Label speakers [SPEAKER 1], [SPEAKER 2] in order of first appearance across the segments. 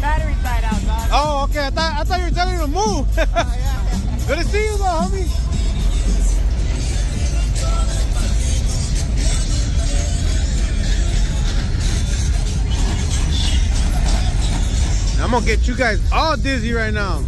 [SPEAKER 1] battery died out, dog.
[SPEAKER 2] Oh, okay. I thought, I thought you were telling him to move.
[SPEAKER 1] Yeah.
[SPEAKER 2] Good to see you, though, homie. I'm gonna get you guys all dizzy right now.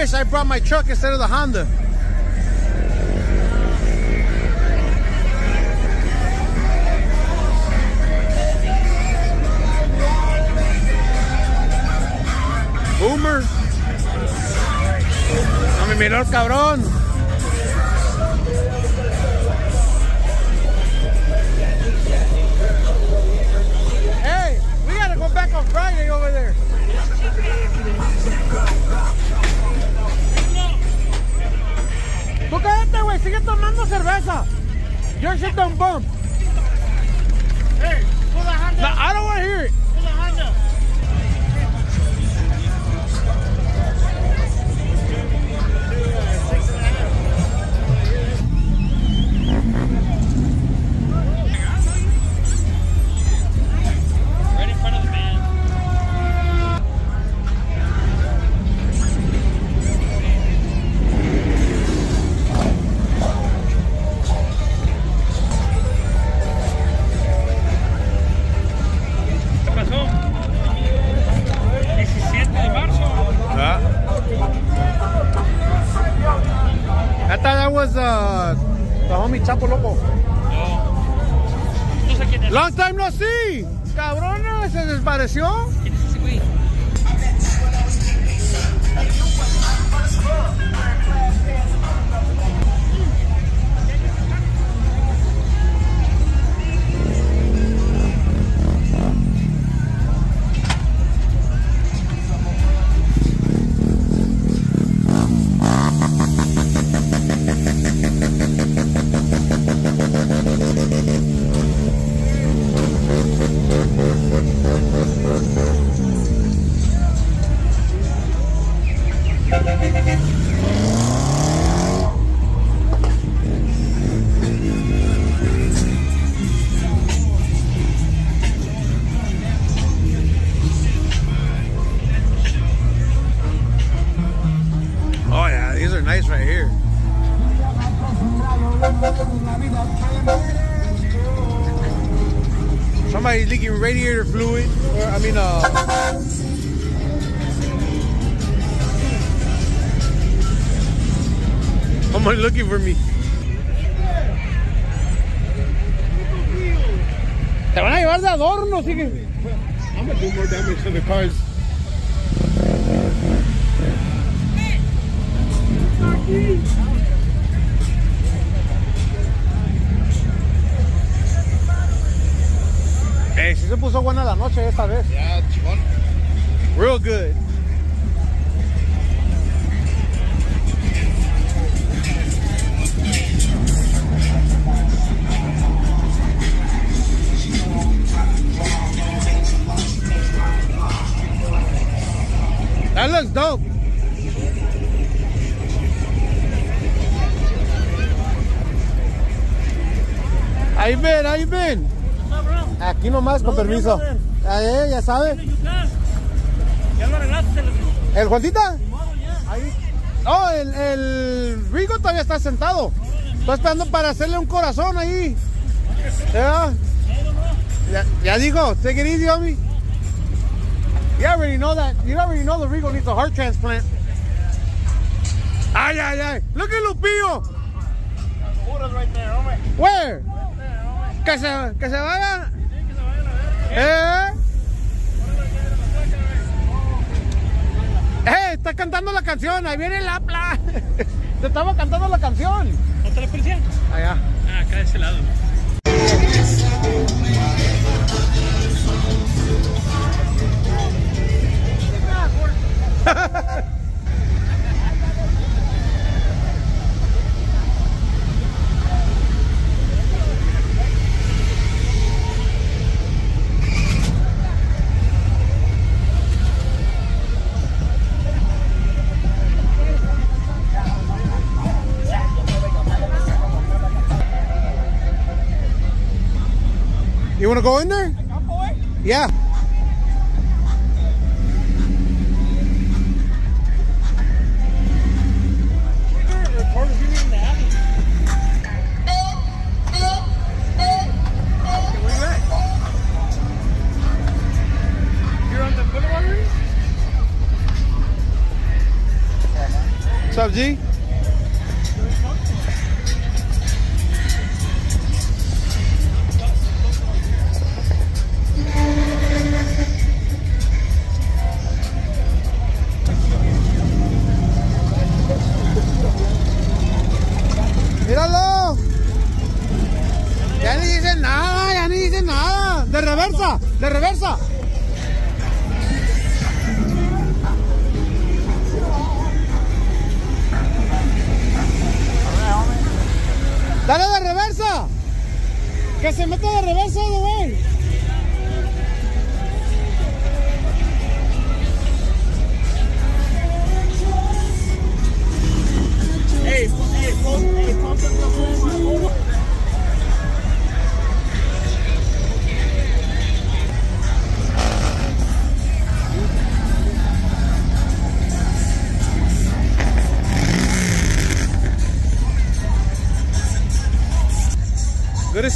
[SPEAKER 2] Wish I brought my truck instead of the Honda. Boomer. No me miró el cabrón. Cerveza. Your shit don't bump. Chapo Loco.
[SPEAKER 3] No. No sé quién es.
[SPEAKER 2] Long time no see. Cabrón, se desapareció. Radiator fluid. Or, I mean, uh. Someone looking for me. Te van a llevar de adorno, sigue.
[SPEAKER 4] I'm gonna do more damage to the cars.
[SPEAKER 2] Noche esta vez.
[SPEAKER 4] Yeah, chingón.
[SPEAKER 2] Real good. That looks dope. How you been? How you been? Aquí nomás, con permiso. Ah, eh, ya sabes.
[SPEAKER 3] Ya lo arreglaste.
[SPEAKER 2] ¿El Juancita? Ahí. No, el, el Rigo todavía está sentado. Estoy esperando para hacerle un corazón ahí. ¿Ya? Ya, ya dijo, take it easy, homie. You already know that. You already know the Rigo needs a heart transplant. Ay, ay, ay. Look at Lupillo.
[SPEAKER 1] Right there.
[SPEAKER 2] Where? Que se, que se vaya. Eh. Eh, está cantando la canción. Ahí viene el Apla. Te estaba cantando la canción.
[SPEAKER 3] ¿No está la policía?
[SPEAKER 2] Allá.
[SPEAKER 3] Ah, acá de ese lado.
[SPEAKER 2] want to go in there? Yeah.
[SPEAKER 3] You're on the boulevard already?
[SPEAKER 2] What's up, G? De reversa, de reversa. Dale de reversa. Que se meta de reversa, güey.
[SPEAKER 1] Hey, hey, hey,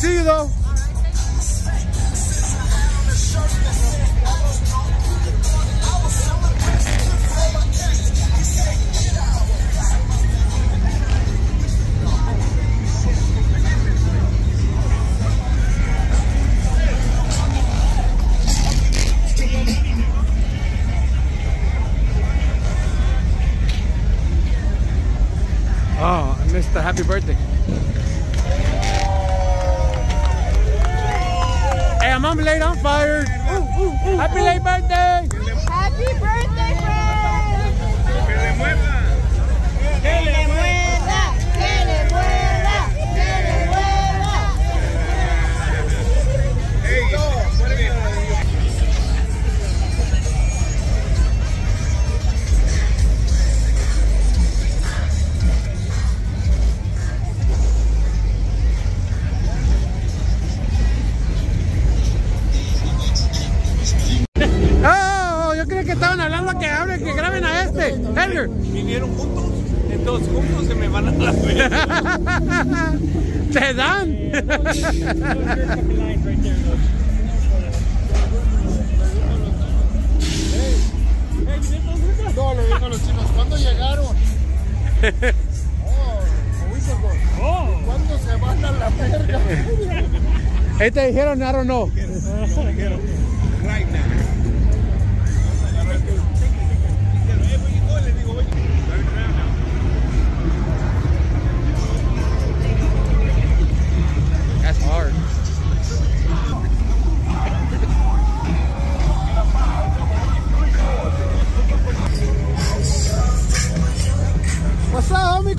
[SPEAKER 2] see you, though. Oh, I missed the happy birthday.
[SPEAKER 1] Los chinos, ¿cuándo llegaron? Oh, ¿cuándo se van a la verga?
[SPEAKER 2] Ahí te dijeron, I don't know.
[SPEAKER 4] Right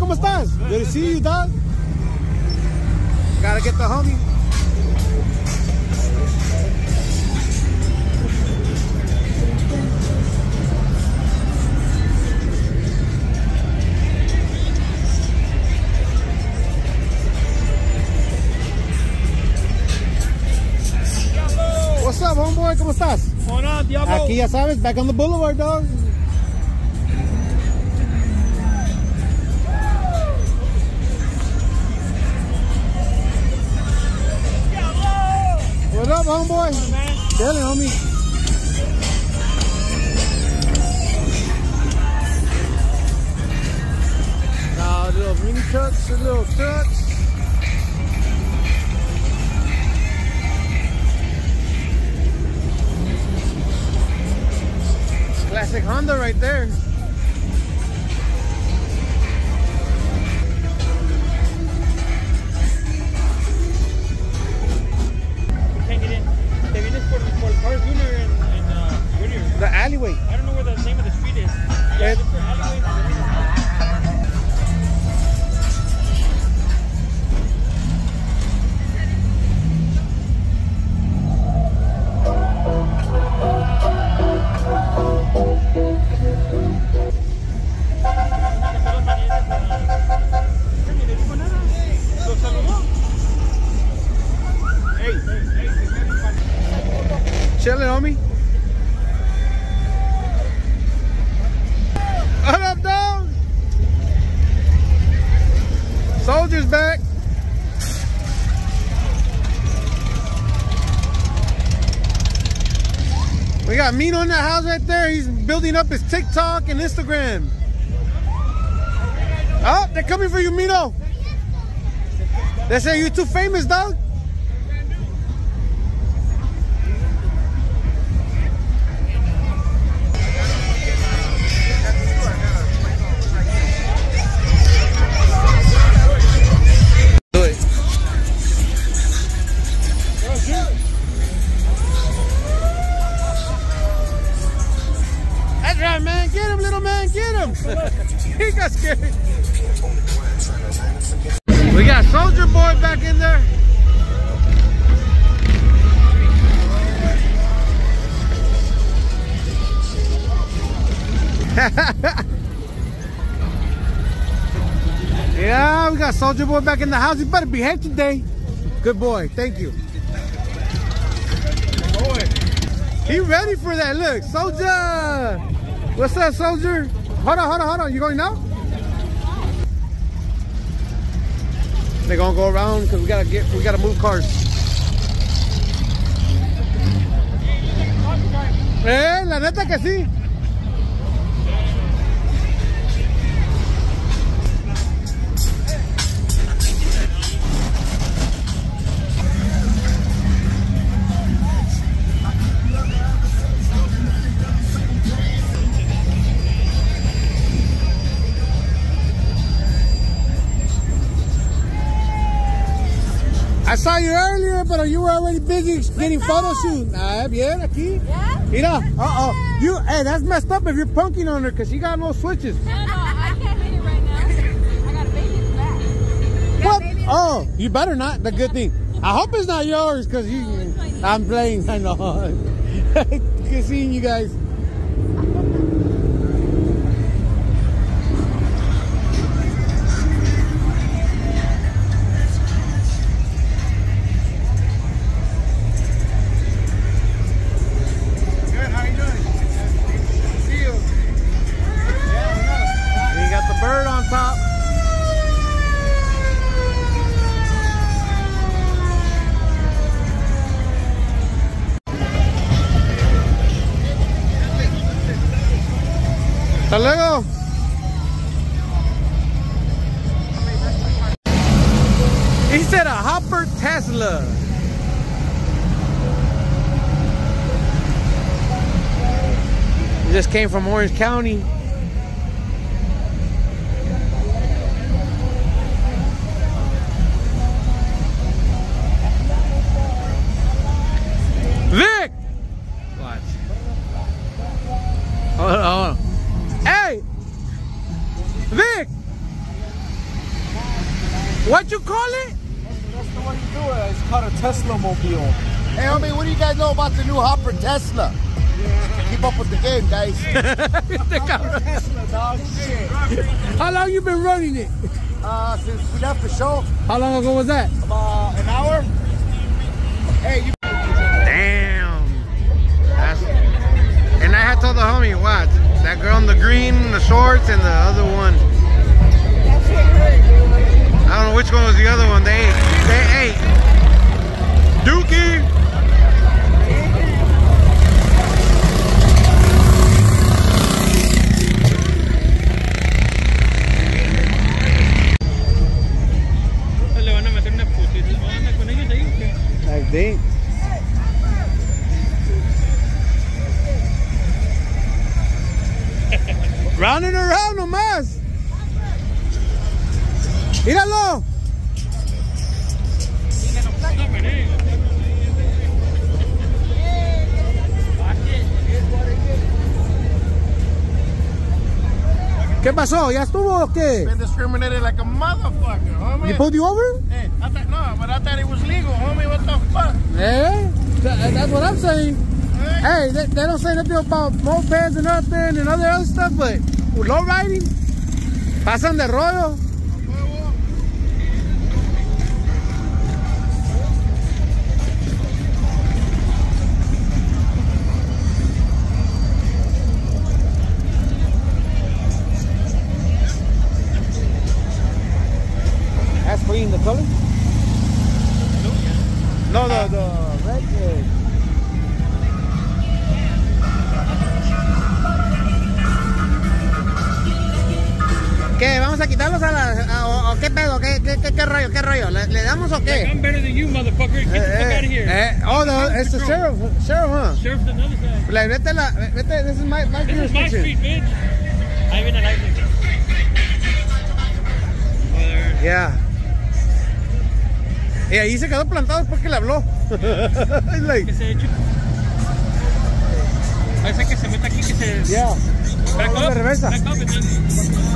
[SPEAKER 2] ¿Cómo estás? Good to see you, dog. Gotta get the homie. What's up, homeboy? ¿Cómo estás?
[SPEAKER 3] Hola, diablo.
[SPEAKER 2] Aquí ya sabes, back on the boulevard, dog. What up, homeboy? Chilling, homie. Now, little mini trucks, the little trucks. Classic Honda right there. Right there. He's building up his TikTok and Instagram. Oh, they're coming for you, Mino. They say you're too famous, dog. We got Soldier Boy back in there. yeah, we got Soldier Boy back in the house. You better behave today. Good boy. Thank you. He ready for that. Look, Soldier. What's up, Soldier? Hold on, hold on, hold on. You going now? They're gonna go around because we gotta get we gotta move cars. Eh, la neta que sí. I saw you earlier, but you were already busy getting photo shoot. Ah, bien, aquí.
[SPEAKER 5] Yeah?
[SPEAKER 2] Mira, uh oh. You, hey, that's messed up if you're punking on her because she got no switches.
[SPEAKER 5] No, no, I can't hit it right now. I got a baby in the back.
[SPEAKER 2] What? Oh, you better not. The good thing. I hope it's not yours because you. I'm playing. I know. Good seeing you guys. Just came from Orange County. Vic! Watch. Hold on, hold on. Hey! Vic! What you call it?
[SPEAKER 1] That's the way you do it. It's called a Tesla mobile. Hey, homie, what do you guys know about the new Hopper Tesla? Keep up with the game, guys. Tesla, dog. Shit.
[SPEAKER 2] How long you been running it?
[SPEAKER 1] Uh, since we left the show,
[SPEAKER 2] How long ago was that?
[SPEAKER 1] about an hour. Hey, you
[SPEAKER 2] Damn. That's, and I had told the homie, what? That girl in the green, the shorts, and the other one. I don't know which one was the other one. They. They ate. Dookie.
[SPEAKER 3] ¿Qué
[SPEAKER 2] pasó? ¿Ya estuvo o qué?
[SPEAKER 1] been discriminated like a motherfucker, homie.
[SPEAKER 2] You pulled you over?
[SPEAKER 1] Hey, I thought, no, but I thought it was legal, homie. What the fuck?
[SPEAKER 2] Eh? That- that's what I'm saying. Hey, they, they don't say nothing about mopeds and nothing and other other stuff, but low riding, pasan de rollo. No, no, no. Red, ¿Qué? ¿Vamos a quitarlos a la... A, a, ¿Qué pedo? ¿Qué, qué, qué, qué rollo? ¿Qué rollo? ¿Le, ¿Le, damos o qué?
[SPEAKER 3] I'm better than you, motherfucker. Get eh, the fuck out of here.
[SPEAKER 2] Eh, eh, oh, no, it's the este sheriff. Sheriff, huh?
[SPEAKER 3] Sheriff's another side.
[SPEAKER 2] Vete la... Vete, this is my... my
[SPEAKER 3] this is my street, bitch. I'm in a license.
[SPEAKER 2] Yeah. Y ahí se quedó plantado después que le habló. Like,
[SPEAKER 3] Que se eche. Parece que se mete aquí, que se...
[SPEAKER 2] yeah.
[SPEAKER 3] Back up, back up